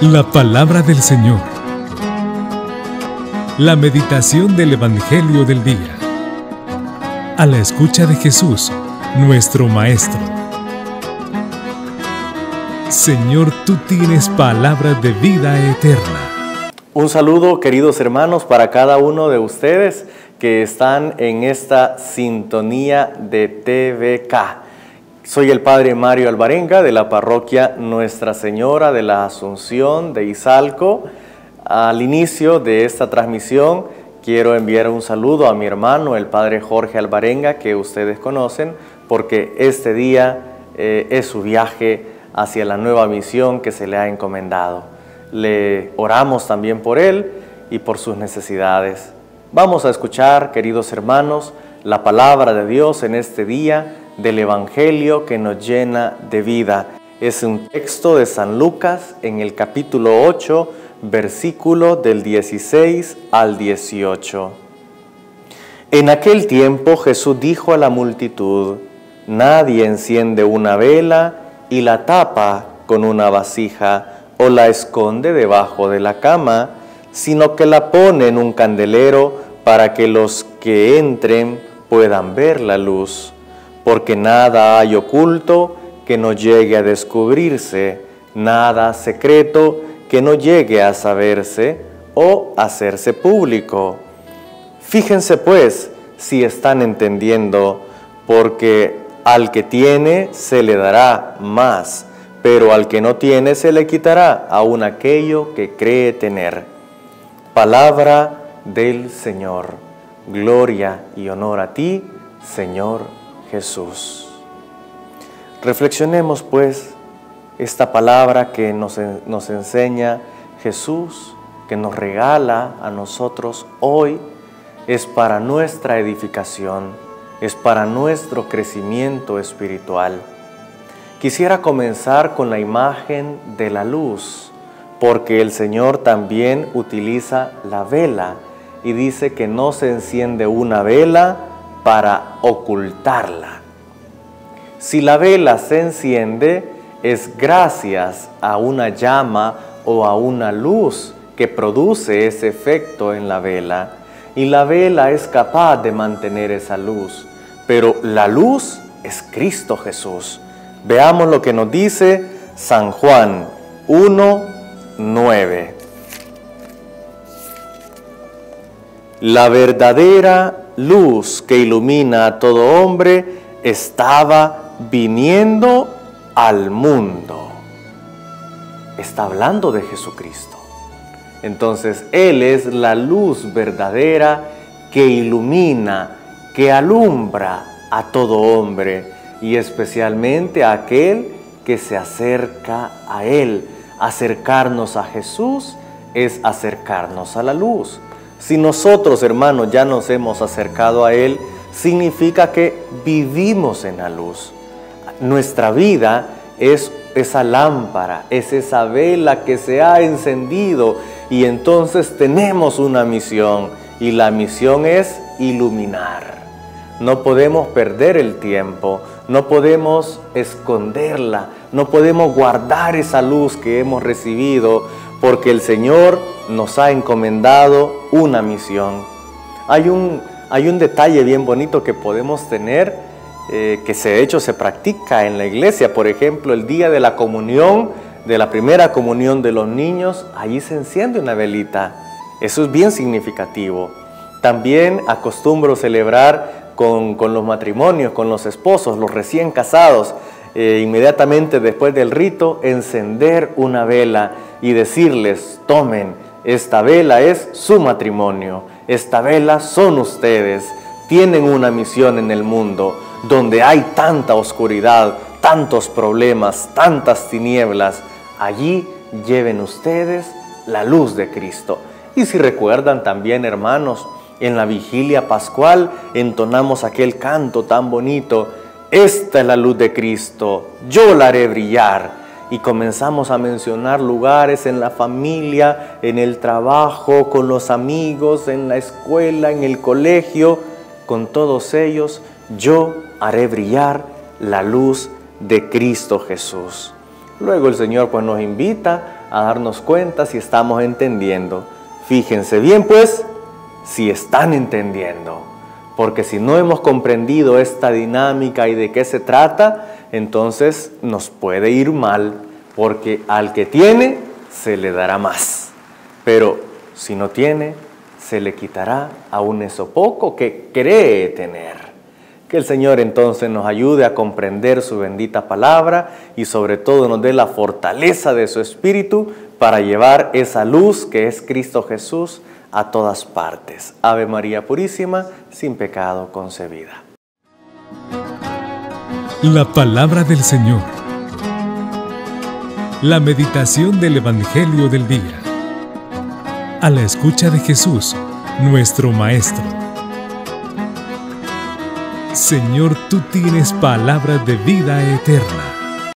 La palabra del Señor. La meditación del Evangelio del Día. A la escucha de Jesús, nuestro Maestro. Señor, tú tienes palabras de vida eterna. Un saludo, queridos hermanos, para cada uno de ustedes que están en esta sintonía de TVK. Soy el Padre Mario Alvarenga de la parroquia Nuestra Señora de la Asunción de Izalco. Al inicio de esta transmisión quiero enviar un saludo a mi hermano, el Padre Jorge Alvarenga, que ustedes conocen, porque este día eh, es su viaje hacia la nueva misión que se le ha encomendado. Le oramos también por él y por sus necesidades. Vamos a escuchar, queridos hermanos, la palabra de Dios en este día del Evangelio que nos llena de vida. Es un texto de San Lucas en el capítulo 8, versículo del 16 al 18. En aquel tiempo Jesús dijo a la multitud, Nadie enciende una vela y la tapa con una vasija o la esconde debajo de la cama, sino que la pone en un candelero para que los que entren puedan ver la luz porque nada hay oculto que no llegue a descubrirse, nada secreto que no llegue a saberse o hacerse público. Fíjense pues si están entendiendo, porque al que tiene se le dará más, pero al que no tiene se le quitará aún aquello que cree tener. Palabra del Señor. Gloria y honor a ti, Señor Jesús. Reflexionemos pues esta palabra que nos, nos enseña Jesús, que nos regala a nosotros hoy, es para nuestra edificación, es para nuestro crecimiento espiritual. Quisiera comenzar con la imagen de la luz, porque el Señor también utiliza la vela y dice que no se enciende una vela para ocultarla. Si la vela se enciende, es gracias a una llama o a una luz que produce ese efecto en la vela. Y la vela es capaz de mantener esa luz. Pero la luz es Cristo Jesús. Veamos lo que nos dice San Juan 1, 9. La verdadera luz que ilumina a todo hombre estaba viniendo al mundo. Está hablando de Jesucristo. Entonces Él es la luz verdadera que ilumina, que alumbra a todo hombre y especialmente a aquel que se acerca a Él. Acercarnos a Jesús es acercarnos a la luz. Si nosotros, hermanos, ya nos hemos acercado a Él, significa que vivimos en la luz. Nuestra vida es esa lámpara, es esa vela que se ha encendido y entonces tenemos una misión y la misión es iluminar. No podemos perder el tiempo, no podemos esconderla, no podemos guardar esa luz que hemos recibido porque el Señor nos ha encomendado una misión. Hay un, hay un detalle bien bonito que podemos tener, eh, que de hecho se practica en la iglesia, por ejemplo, el día de la comunión, de la primera comunión de los niños, allí se enciende una velita. Eso es bien significativo. También acostumbro celebrar con, con los matrimonios, con los esposos, los recién casados, eh, inmediatamente después del rito, encender una vela y decirles, tomen, esta vela es su matrimonio, esta vela son ustedes, tienen una misión en el mundo donde hay tanta oscuridad, tantos problemas, tantas tinieblas, allí lleven ustedes la luz de Cristo. Y si recuerdan también, hermanos, en la vigilia pascual entonamos aquel canto tan bonito, esta es la luz de Cristo, yo la haré brillar. Y comenzamos a mencionar lugares en la familia, en el trabajo, con los amigos, en la escuela, en el colegio. Con todos ellos yo haré brillar la luz de Cristo Jesús. Luego el Señor pues nos invita a darnos cuenta si estamos entendiendo. Fíjense bien pues si están entendiendo. Porque si no hemos comprendido esta dinámica y de qué se trata, entonces nos puede ir mal, porque al que tiene se le dará más. Pero si no tiene, se le quitará aún eso poco que cree tener. Que el Señor entonces nos ayude a comprender su bendita palabra y sobre todo nos dé la fortaleza de su espíritu para llevar esa luz que es Cristo Jesús a todas partes. Ave María Purísima, sin pecado concebida. La palabra del Señor. La meditación del Evangelio del Día. A la escucha de Jesús, nuestro Maestro. Señor, tú tienes palabras de vida eterna